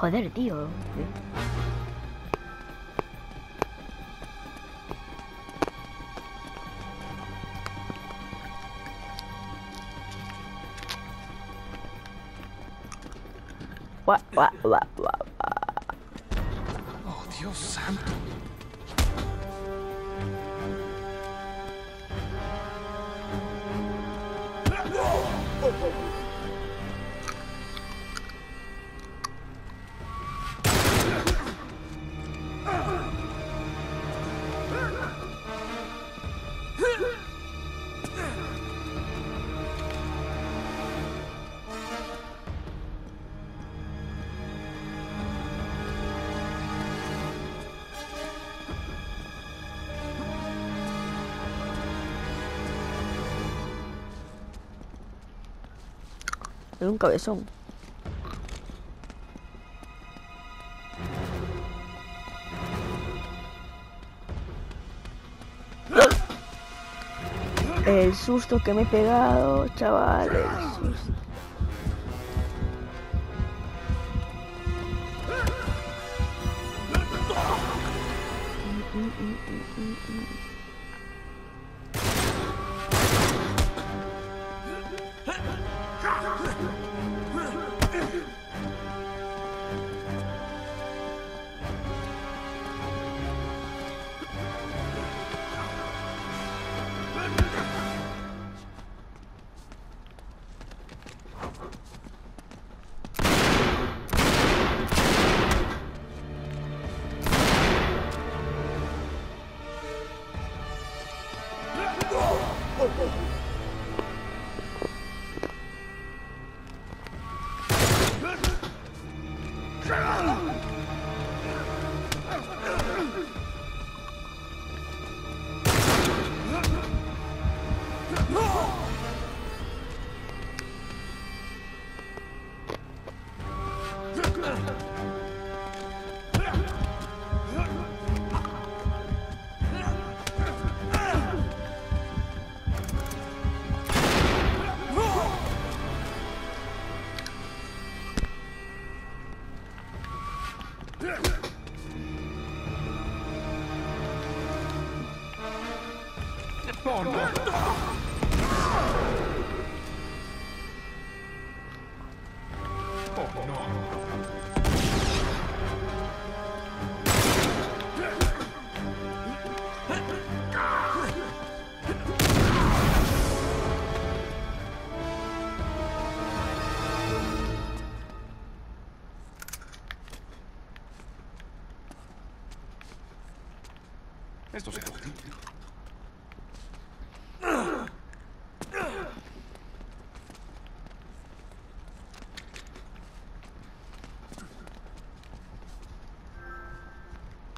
Joder, tío. What, what, what, what. Un cabezón. El susto que me he pegado, chaval. El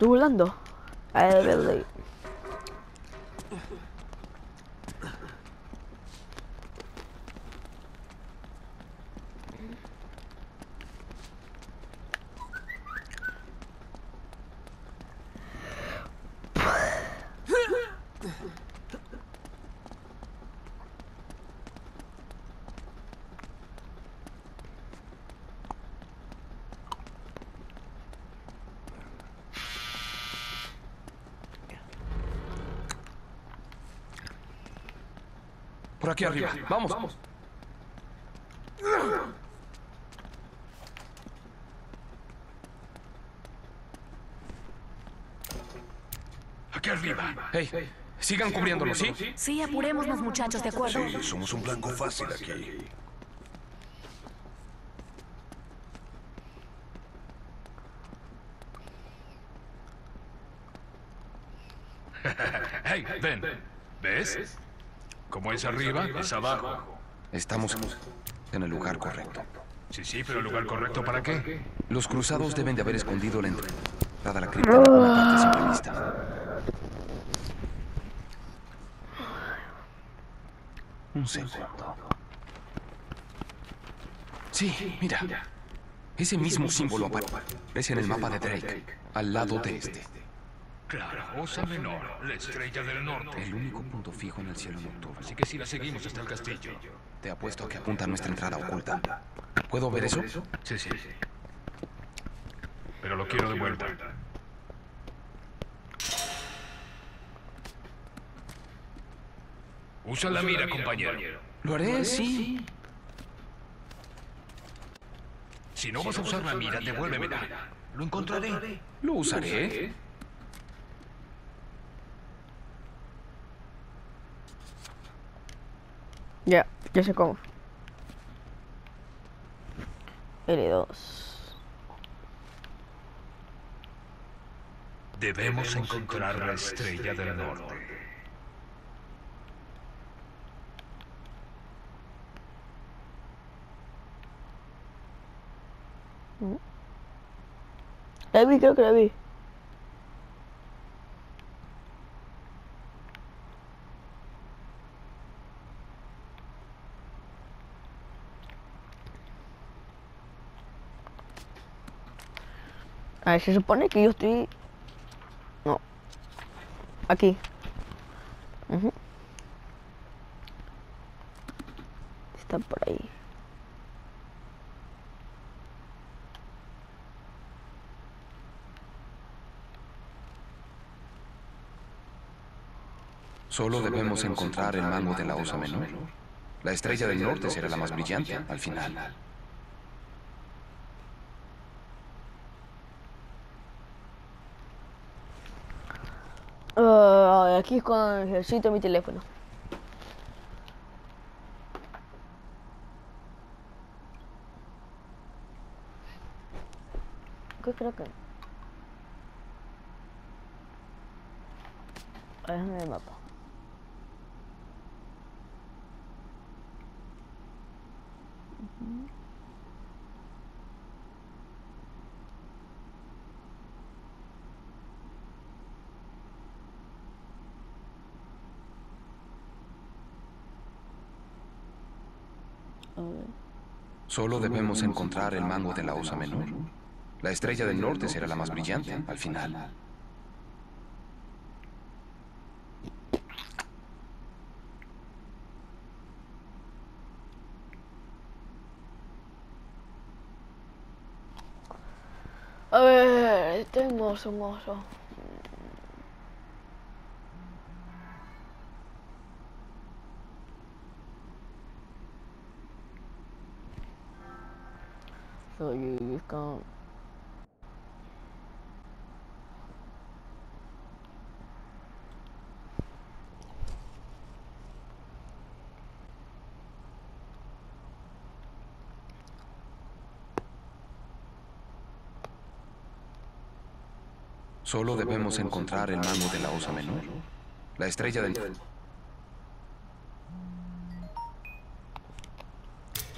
Estoy burlando. A ver, aquí arriba. Vamos. Aquí arriba. Hey, sigan cubriéndolo, ¿sí? Sí, apurémonos, muchachos, ¿de acuerdo? Sí, somos un blanco fácil aquí. Hey, ven. ¿Ves? Como es arriba, es abajo. Estamos en el lugar correcto. Sí, sí, pero el lugar correcto para qué? Los cruzados deben de haber escondido la entrada a la cripta alguna parte a simple vista. Un segundo. Sí, mira. Ese mismo símbolo aparece en el mapa de Drake, al lado de este. Claro, Osa Menor, la estrella del norte. El único punto fijo en el cielo nocturno. Así que si la seguimos hasta el castillo. Te apuesto a que apunta a nuestra entrada oculta. ¿Puedo ver eso? Sí, sí. Pero lo quiero de vuelta. Usa la mira, compañero. Lo haré, sí. Si no vas a usar la mira, devuélvemela. Lo encontraré. Lo usaré. Ya, sé cómo. L2. Debemos encontrar la estrella del norte. La vi, creo que la vi. A ver, se supone que yo estoy... No. Aquí. Está por ahí. Solo debemos encontrar el mango de la osa menor. La estrella del norte será la más brillante al final. Ah, aquí es con necesito mi teléfono. ¿Qué creo que? Déjame el mapa. Ujú. A Solo debemos encontrar el mango de la osa menor. La estrella del norte será la más brillante al final. A ver, este es mozo, Solo debemos encontrar el mango de la osa menor. La estrella del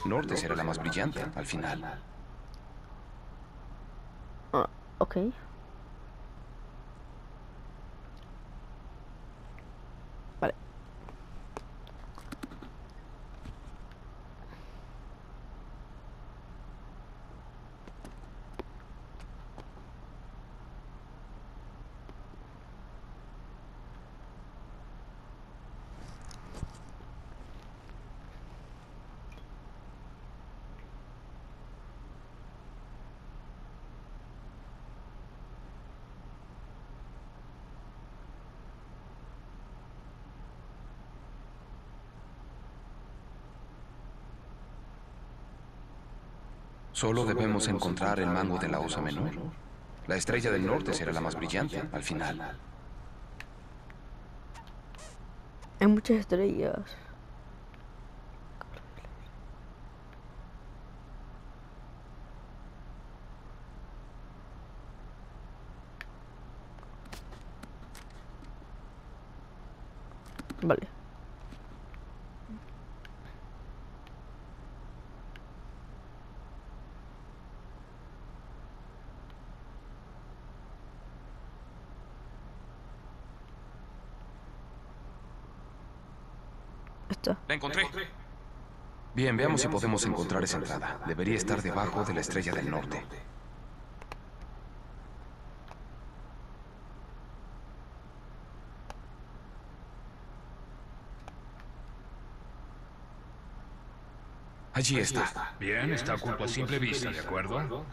norte será la más brillante al final. Ah, Solo debemos encontrar el mango de la osa menor. La estrella del norte será la más brillante al final. Hay muchas estrellas. Vale. La encontré. Bien, veamos si podemos encontrar esa entrada. Debería estar debajo de la estrella del norte. Allí está. Bien, está oculto a simple vista, ¿de acuerdo?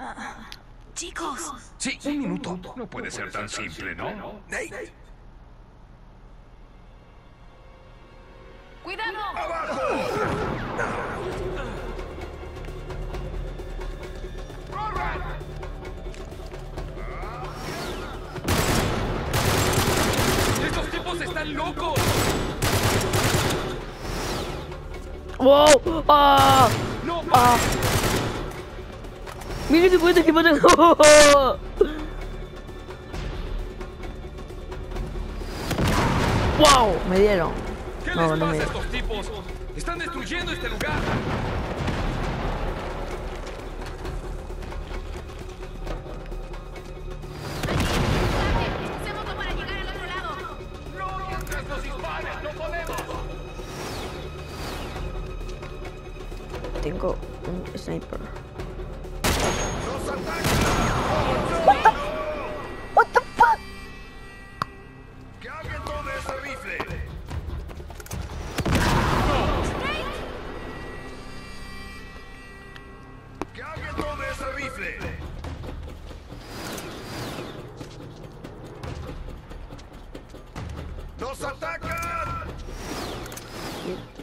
Chicos, Sí, un minuto. No puede ser tan simple, ¿no? Cuidado. ¡Estos tipos están locos! ¡Wow! ¡Ah! ¡No! ¡Ah! ¡Mira ese puente que matan! ¡Wow! Me dieron. ¿Qué No, les no pasa a estos tipos? ¡Están destruyendo este lugar! Hacémoslo para llegar al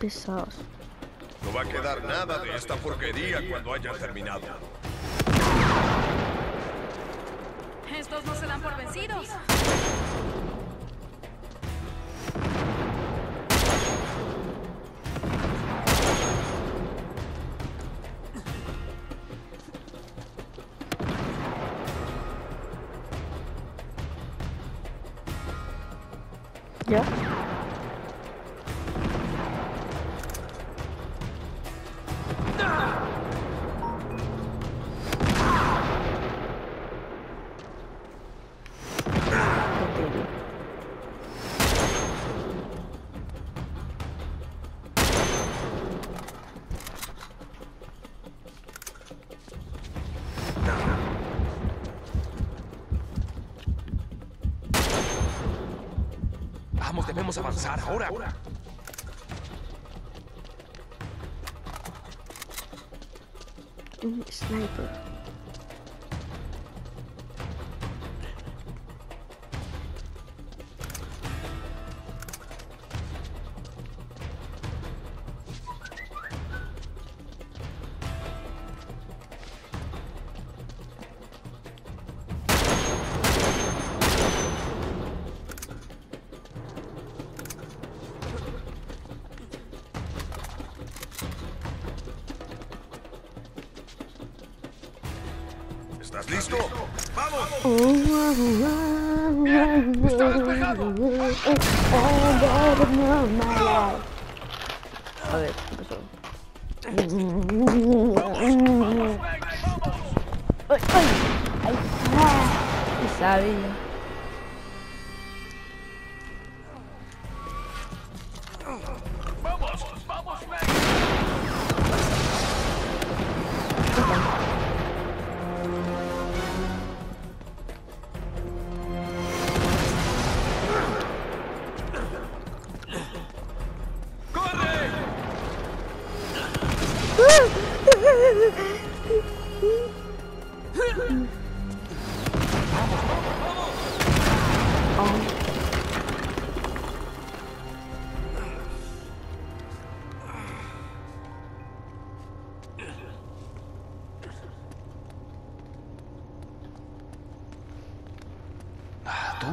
pesados. No va a quedar nada de esta porquería cuando hayan terminado. Estos no se dan por vencidos. ¿Ya? Debemos avanzar ahora. Un sniper. ¿Estás listo? ¡Vamos! A ver, ¿qué pasó? ¡Ay, ay! ¡Ay! ¡Vamos! ¡Vamos, Meg!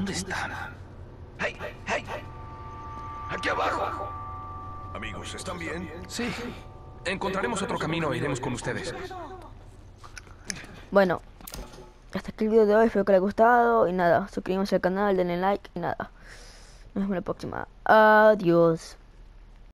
¿Dónde están? ¡Hey! ¡Hey! ¡Aquí abajo! Amigos, ¿están bien? Sí. Encontraremos otro camino e iremos con ustedes. Bueno, hasta aquí el video de hoy, espero que les haya gustado. Y nada, suscríbanse al canal, denle like y nada. Nos vemos en la próxima. Adiós.